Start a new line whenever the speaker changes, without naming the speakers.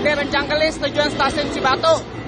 vlogger ng Junglist, tujuan stasiun si Bato.